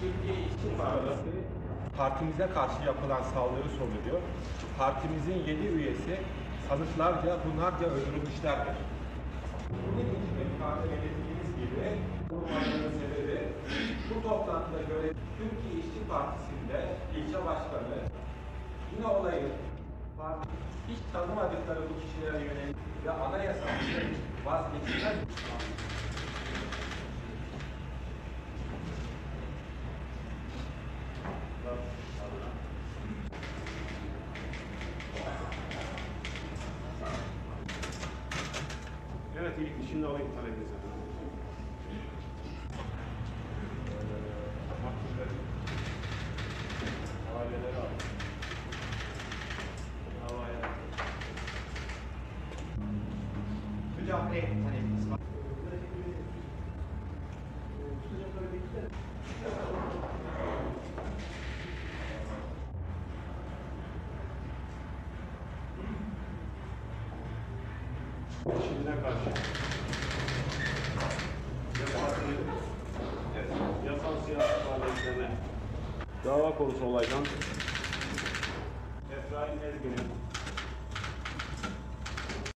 Türkiye İşçi Partisi partimize karşı yapılan saldırı sonucu partimizin 7 üyesi sanıklarca bunlarca öldürülmüşlerdir. Bunun için de ifade belirttiğimiz gibi kurulmanın sebebi bu toplantıda göre Türkiye İşçi Partisi'nde ilçe başkanı yine olayı hiç tanımadıkları bu kişilere yönelik ve anayasamızın vazgeçilmez Evet, ilk şimdi alayım talebinizi. Aileleri al. Havaya. mücadele talebimiz Şimdiden karşı. Yasal siyasi faaliyetlerine dava konusu olaydan Efraim Ezgin'in